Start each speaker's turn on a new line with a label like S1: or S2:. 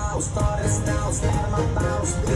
S1: bounce, started to bounce, out my bounce.